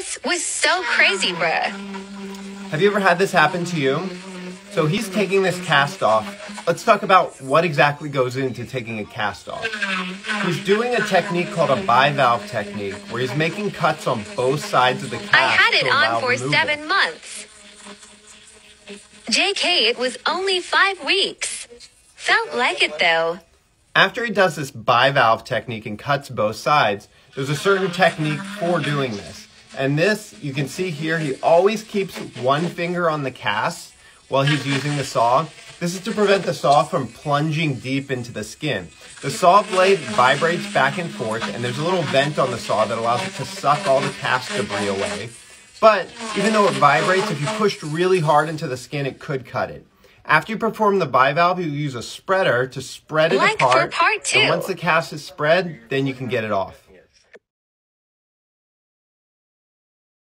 This was so crazy, bruh. Have you ever had this happen to you? So he's taking this cast off. Let's talk about what exactly goes into taking a cast off. He's doing a technique called a bivalve technique, where he's making cuts on both sides of the cast. I had it on for seven months. JK, it was only five weeks. Felt like it though. After he does this bivalve technique and cuts both sides, there's a certain technique for doing this. And this, you can see here, he always keeps one finger on the cast while he's using the saw. This is to prevent the saw from plunging deep into the skin. The saw blade vibrates back and forth, and there's a little vent on the saw that allows it to suck all the cast debris away. But even though it vibrates, if you pushed really hard into the skin, it could cut it. After you perform the bivalve, you use a spreader to spread it apart. part two. And once the cast is spread, then you can get it off.